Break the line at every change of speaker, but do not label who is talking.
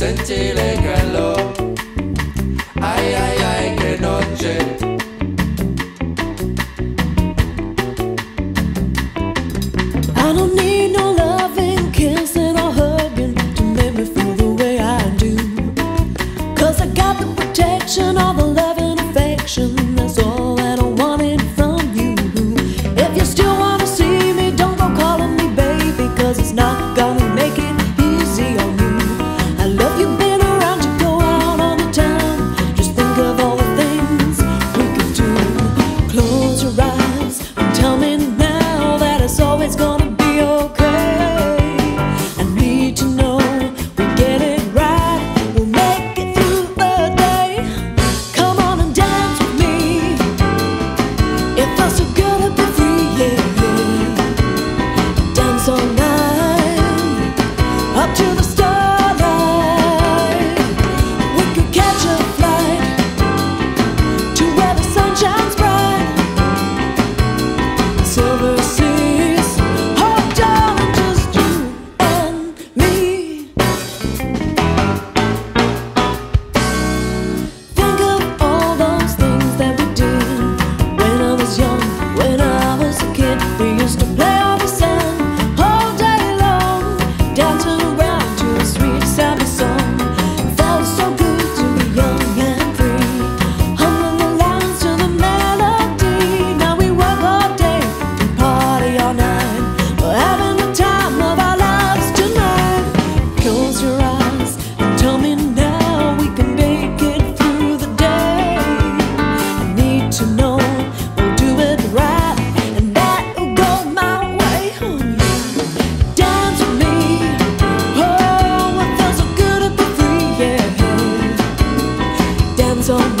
sentí le gran tell me now that it's always gonna be okay. I need to know we get it right, we'll make it through the day. Come on and dance with me. It so good. hands on